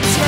the